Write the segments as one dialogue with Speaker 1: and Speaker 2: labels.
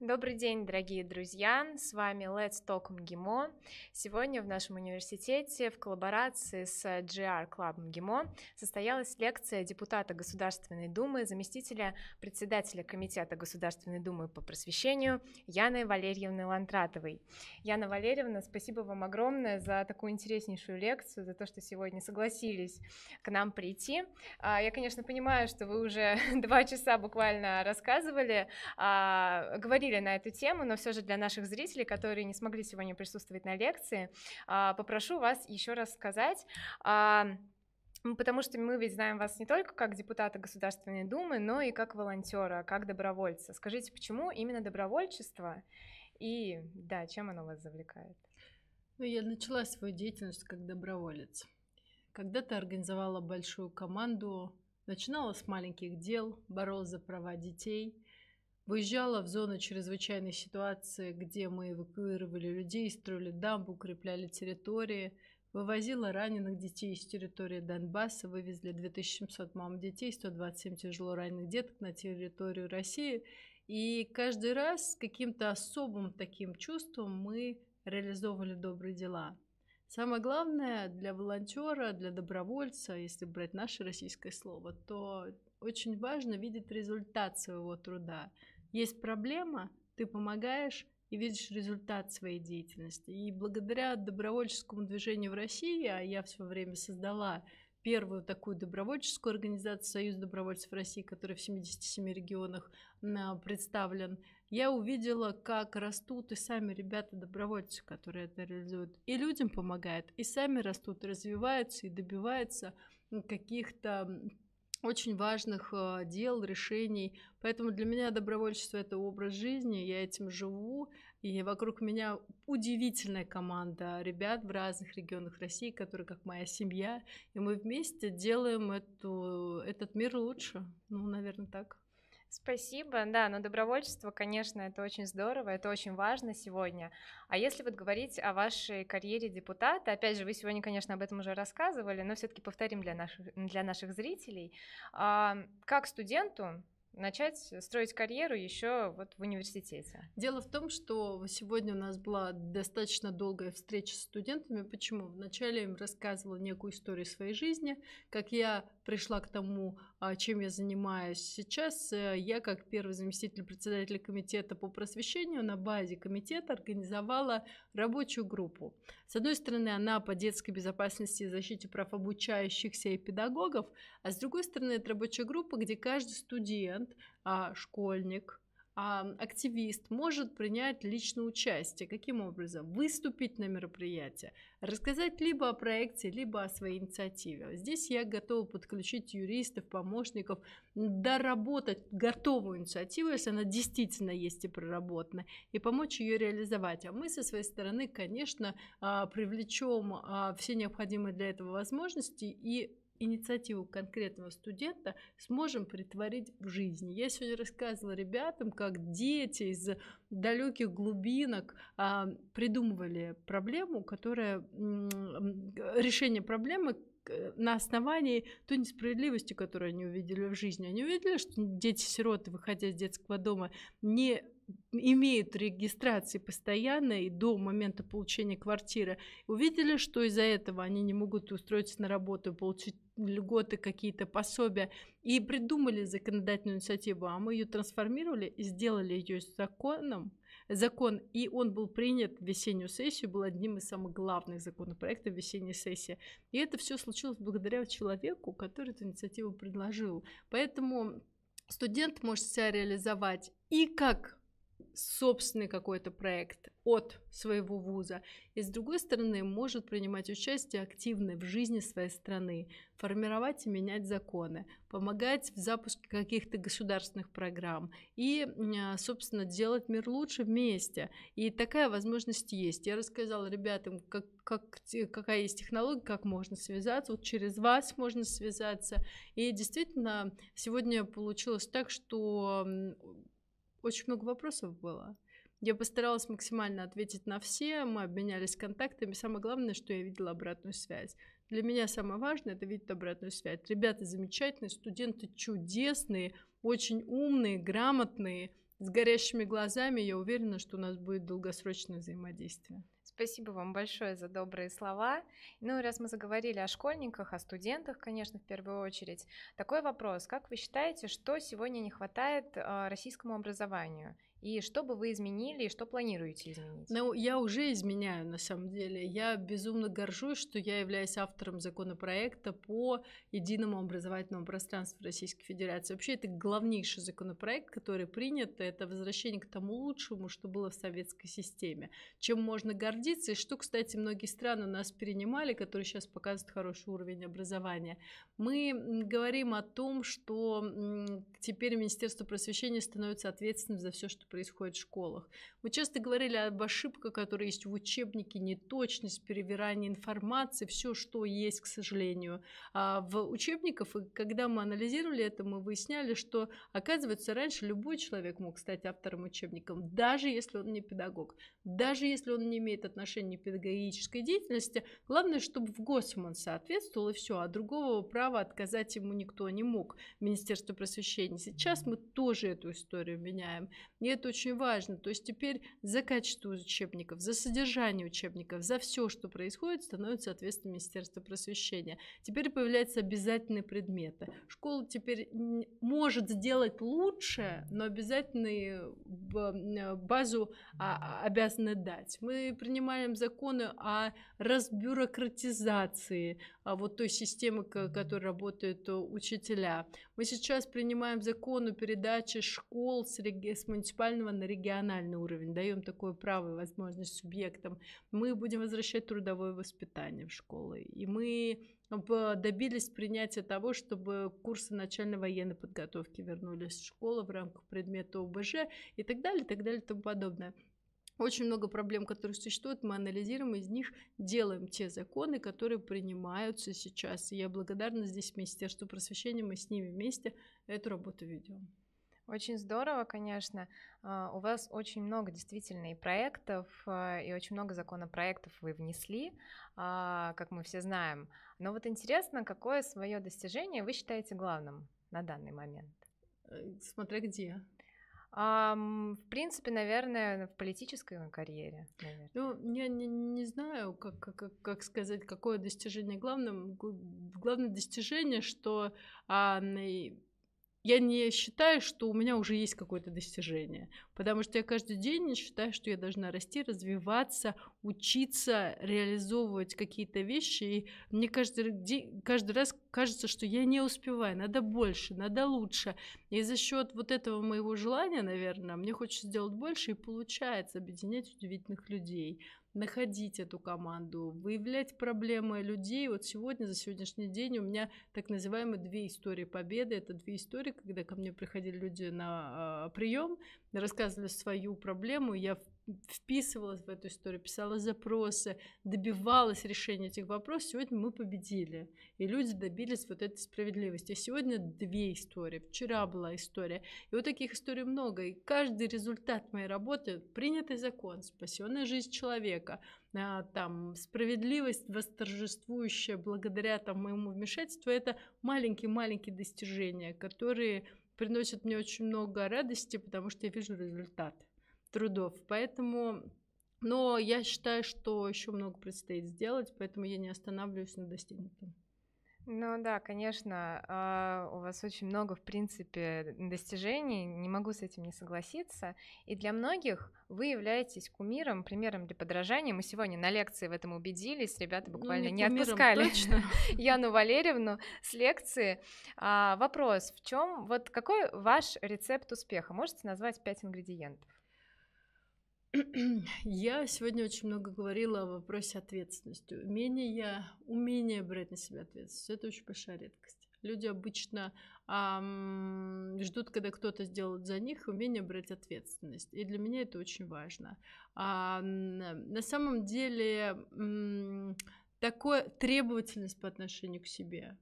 Speaker 1: Добрый день, дорогие друзья! С вами Let's Talk МГИМО. Сегодня в нашем университете в коллаборации с GR Club МГИМО состоялась лекция депутата Государственной Думы, заместителя председателя Комитета Государственной Думы по просвещению Яны Валерьевны Лантратовой. Яна Валерьевна, спасибо вам огромное за такую интереснейшую лекцию, за то, что сегодня согласились к нам прийти. А, я, конечно, понимаю, что вы уже два часа буквально рассказывали, а, говорили говорили на эту тему, но все же для наших зрителей, которые не смогли сегодня присутствовать на лекции, а, попрошу вас еще раз сказать, а, Потому что мы ведь знаем вас не только как депутата Государственной Думы, но и как волонтера, как добровольца. Скажите, почему именно добровольчество и да, чем оно вас завлекает?
Speaker 2: Ну, я начала свою деятельность как доброволец. Когда-то организовала большую команду, начинала с маленьких дел, боролась за права детей – Выезжала в зону чрезвычайной ситуации, где мы эвакуировали людей, строили дамбу, укрепляли территории, вывозила раненых детей с территории Донбасса, вывезли 2700 мам детей, 127 тяжело раненых деток на территорию России. И каждый раз с каким-то особым таким чувством мы реализовывали добрые дела. Самое главное для волонтера, для добровольца, если брать наше российское слово, то очень важно видеть результат своего труда. Есть проблема, ты помогаешь и видишь результат своей деятельности. И благодаря добровольческому движению в России, а я все время создала первую такую добровольческую организацию Союз добровольцев России, который в 77 регионах представлен, я увидела, как растут и сами ребята-добровольцы, которые это реализуют. И людям помогают, и сами растут, развиваются и добиваются каких-то очень важных э, дел, решений. Поэтому для меня добровольчество это образ жизни, я этим живу, и вокруг меня удивительная команда ребят в разных регионах России, которые как моя семья, и мы вместе делаем эту, этот мир лучше. Ну, наверное, так.
Speaker 1: Спасибо, да, но добровольчество, конечно, это очень здорово, это очень важно сегодня. А если вот говорить о вашей карьере депутата, опять же, вы сегодня, конечно, об этом уже рассказывали, но все-таки повторим для наших, для наших зрителей, а, как студенту начать строить карьеру еще вот в университете?
Speaker 2: Дело в том, что сегодня у нас была достаточно долгая встреча с студентами. Почему? Вначале я им рассказывала некую историю своей жизни, как я пришла к тому, чем я занимаюсь. Сейчас э, я, как первый заместитель председателя комитета по просвещению, на базе комитета организовала рабочую группу. С одной стороны, она по детской безопасности и защите прав обучающихся и педагогов, а с другой стороны, это рабочая группа, где каждый студент, а, школьник, а, активист может принять личное участие. Каким образом? Выступить на мероприятии, рассказать либо о проекте, либо о своей инициативе. Здесь я готова подключить юристов, помощников, доработать готовую инициативу, если она действительно есть и проработана, и помочь ее реализовать. А мы со своей стороны, конечно, а, привлечем а, все необходимые для этого возможности и инициативу конкретного студента сможем притворить в жизни. Я сегодня рассказывала ребятам, как дети из далеких глубинок а, придумывали проблему, которая решение проблемы на основании той несправедливости, которую они увидели в жизни. Они увидели, что дети-сироты, выходя из детского дома, не имеют регистрации постоянной до момента получения квартиры, увидели, что из-за этого они не могут устроиться на работу, получить льготы, какие-то пособия, и придумали законодательную инициативу, а мы ее трансформировали и сделали ее законом, закон, и он был принят в весеннюю сессию, был одним из самых главных законопроектов весенней сессии. И это все случилось благодаря человеку, который эту инициативу предложил. Поэтому студент может себя реализовать и как собственный какой-то проект от своего вуза, и с другой стороны может принимать участие активно в жизни своей страны, формировать и менять законы, помогать в запуске каких-то государственных программ и, а, собственно, делать мир лучше вместе. И такая возможность есть. Я рассказала ребятам, как, как, какая есть технология, как можно связаться. Вот через вас можно связаться. И действительно, сегодня получилось так, что очень много вопросов было. Я постаралась максимально ответить на все, мы обменялись контактами. Самое главное, что я видела обратную связь. Для меня самое важное это видеть обратную связь. Ребята замечательные, студенты чудесные, очень умные, грамотные, с горящими глазами. Я уверена, что у нас будет долгосрочное взаимодействие.
Speaker 1: Спасибо вам большое за добрые слова. Ну, раз мы заговорили о школьниках, о студентах, конечно, в первую очередь, такой вопрос. Как вы считаете, что сегодня не хватает а, российскому образованию? И что бы вы изменили, и что планируете изменить?
Speaker 2: Ну, я уже изменяю, на самом деле. Я безумно горжусь, что я являюсь автором законопроекта по единому образовательному пространству Российской Федерации. Вообще, это главнейший законопроект, который принят. Это возвращение к тому лучшему, что было в советской системе. Чем можно гордиться, и что, кстати, многие страны у нас перенимали, которые сейчас показывают хороший уровень образования. Мы говорим о том, что теперь Министерство просвещения становится ответственным за все, что происходит в школах. Мы часто говорили об ошибках, которые есть в учебнике, неточность, перевирание информации, все, что есть, к сожалению, а в учебниках. И когда мы анализировали это, мы выясняли, что, оказывается, раньше любой человек мог стать автором учебника, даже если он не педагог, даже если он не имеет отношения к педагогической деятельности. Главное, чтобы в ГОСМ он соответствовал, и все, а другого права отказать ему никто не мог. Министерство просвещения. Сейчас мы тоже эту историю меняем. И это очень важно. То есть теперь за качество учебников, за содержание учебников, за все, что происходит, становится ответственным Министерство просвещения. Теперь появляются обязательные предметы. Школа теперь может сделать лучше, но обязательную базу а, а, обязаны дать. Мы принимаем законы о разбюрократизации вот той системы, которой работают учителя. Мы сейчас принимаем закон о передаче школ с, с муниципальными муниципального на региональный уровень, даем такое право и возможность субъектам. Мы будем возвращать трудовое воспитание в школы. И мы добились принятия того, чтобы курсы начальной военной подготовки вернулись в школу в рамках предмета ОБЖ и так далее, и так далее, и тому подобное. Очень много проблем, которые существуют, мы анализируем, из них делаем те законы, которые принимаются сейчас. И я благодарна здесь Министерству просвещения, мы с ними вместе эту работу ведем.
Speaker 1: Очень здорово, конечно. А, у вас очень много действительно и проектов, а, и очень много законопроектов вы внесли, а, как мы все знаем. Но вот интересно, какое свое достижение вы считаете главным на данный момент?
Speaker 2: Э, смотря где.
Speaker 1: В принципе, наверное, в политической карьере.
Speaker 2: Наверное. Ну, я не, не знаю, как, как, как сказать, какое достижение главным. Главное достижение, что а, я не считаю, что у меня уже есть какое-то достижение, потому что я каждый день считаю, что я должна расти, развиваться, учиться, реализовывать какие-то вещи. И мне каждый, каждый раз кажется, что я не успеваю, надо больше, надо лучше. И за счет вот этого моего желания, наверное, мне хочется сделать больше, и получается объединять удивительных людей находить эту команду, выявлять проблемы людей. Вот сегодня, за сегодняшний день у меня так называемые две истории победы. Это две истории, когда ко мне приходили люди на э, прием, рассказывали свою проблему, я вписывалась в эту историю, писала запросы, добивалась решения этих вопросов. Сегодня мы победили, и люди добились вот этой справедливости. А сегодня две истории, вчера была история. И вот таких историй много. И каждый результат моей работы — принятый закон, спасенная жизнь человека, а, там, справедливость восторжествующая благодаря там, моему вмешательству — это маленькие-маленькие достижения, которые приносят мне очень много радости, потому что я вижу результат трудов. Поэтому, но я считаю, что еще много предстоит сделать, поэтому я не останавливаюсь на достигнутом.
Speaker 1: Ну да, конечно, а, у вас очень много, в принципе, достижений, не могу с этим не согласиться. И для многих вы являетесь кумиром, примером для подражания. Мы сегодня на лекции в этом убедились, ребята ну, буквально ну, не, не отпускали Яну Валерьевну с лекции. А, вопрос, в чем, вот какой ваш рецепт успеха? Можете назвать пять ингредиентов?
Speaker 2: Я сегодня очень много говорила о вопросе ответственности. Умение, умение брать на себя ответственность. Это очень большая редкость. Люди обычно ам, ждут, когда кто-то сделает за них, умение брать ответственность. И для меня это очень важно. А, на самом деле м, такое требовательность по отношению к себе.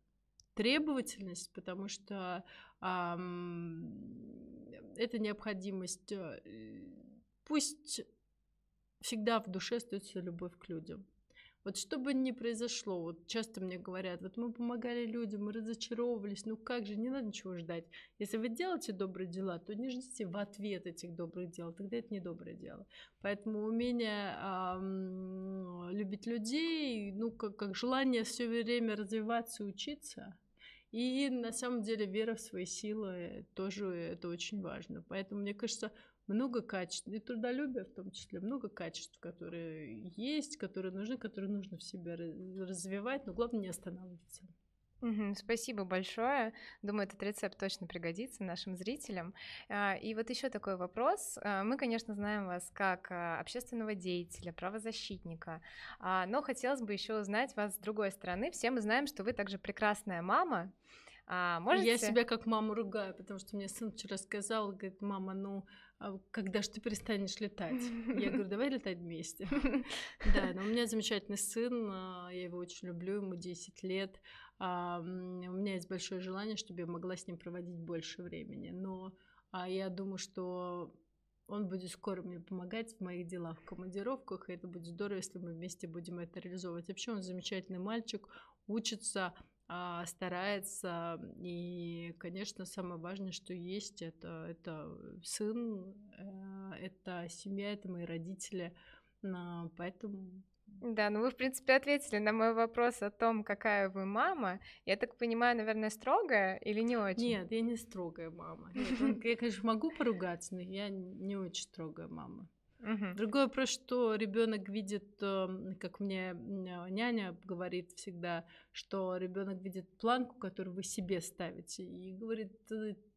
Speaker 2: Требовательность, потому что ам, это необходимость э, Пусть всегда в душе остается любовь к людям. Вот что бы ни произошло, вот часто мне говорят, вот мы помогали людям, мы разочаровывались, ну как же, не надо ничего ждать. Если вы делаете добрые дела, то не ждите в ответ этих добрых дел, тогда это не доброе дело. Поэтому умение эм, любить людей, ну как, как желание все время развиваться и учиться, и на самом деле вера в свои силы тоже это очень важно. Поэтому, мне кажется, много качеств, и трудолюбие в том числе, много качеств, которые есть, которые нужны, которые нужно в себе развивать, но главное не останавливаться.
Speaker 1: Угу, спасибо большое. Думаю, этот рецепт точно пригодится нашим зрителям. А, и вот еще такой вопрос. А, мы, конечно, знаем вас как а, общественного деятеля, правозащитника, но хотелось бы еще узнать вас с другой стороны. Все мы знаем, что вы также прекрасная мама.
Speaker 2: можете... Я себя как маму ругаю, потому что мне сын вчера сказал, говорит, мама, ну когда же ты перестанешь летать? Я говорю, давай летать вместе. Да, но у меня замечательный сын, а, я его очень люблю, ему 10 лет. А, у меня есть большое желание, чтобы я могла с ним проводить больше времени. Но я думаю, что он будет скоро мне помогать в моих делах, в командировках, и это будет здорово, если мы вместе будем это реализовывать. Вообще он замечательный мальчик, учится, а, старается. И, конечно, самое важное, что есть, это, это сын, э, это семья, это мои родители. Поэтому
Speaker 1: да, ну вы, в принципе, ответили на мой вопрос о том, какая вы мама. Я так понимаю, наверное, строгая или не очень?
Speaker 2: Нет, я не строгая мама. Нет, я, конечно, могу поругаться, но я не очень строгая мама. Угу. Другой вопрос, что ребенок видит, эм, как мне няня говорит всегда, что ребенок видит планку, которую вы себе ставите, и говорит,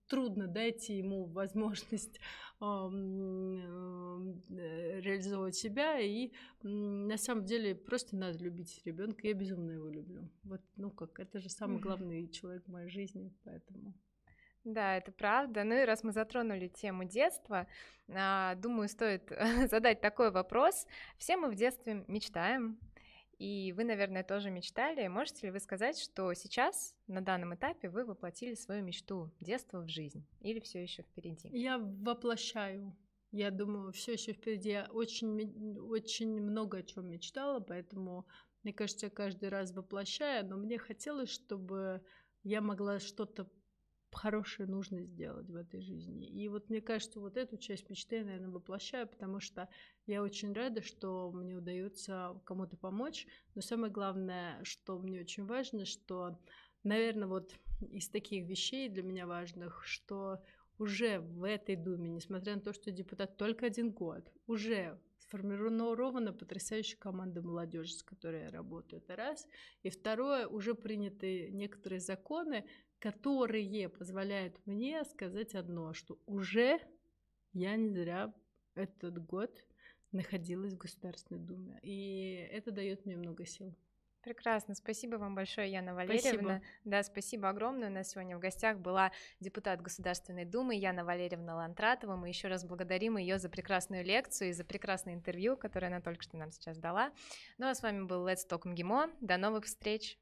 Speaker 2: трудно дайте ему возможность э, реализовывать себя, и на самом деле просто надо любить ребенка. Я безумно его люблю. Вот, ну как, это же самый главный человек в моей жизни, поэтому.
Speaker 1: Да, это правда. Ну и раз мы затронули тему детства, а, думаю, стоит задать такой вопрос. Все мы в детстве мечтаем, и вы, наверное, тоже мечтали. Можете ли вы сказать, что сейчас, на данном этапе, вы воплотили свою мечту детства в жизнь? Или все еще впереди?
Speaker 2: Я воплощаю. Я думаю, все еще впереди. Я очень, очень много о чем мечтала, поэтому, мне кажется, я каждый раз воплощаю, но мне хотелось, чтобы я могла что-то хорошее нужно сделать в этой жизни. И вот мне кажется, вот эту часть мечты я, наверное, воплощаю, потому что я очень рада, что мне удается кому-то помочь. Но самое главное, что мне очень важно, что, наверное, вот из таких вещей для меня важных, что уже в этой Думе, несмотря на то, что депутат только один год, уже сформирована потрясающая команда молодежи, с которой я работаю. Это раз. И второе, уже приняты некоторые законы, которые позволяют мне сказать одно, что уже я не зря этот год находилась в Государственной Думе. И это дает мне много сил.
Speaker 1: Прекрасно. Спасибо вам большое, Яна Валерьевна. Спасибо. Да, спасибо огромное. У нас сегодня в гостях была депутат Государственной Думы Яна Валерьевна Лантратова. Мы еще раз благодарим ее за прекрасную лекцию и за прекрасное интервью, которое она только что нам сейчас дала. Ну а с вами был Let's Talk МГИМО. До новых встреч!